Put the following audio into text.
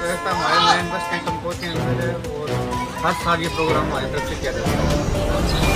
व्यवस्था हमारे बस के अंदर है और हर साल ये प्रोग्राम हमारी तरफ़ से किया जाता है।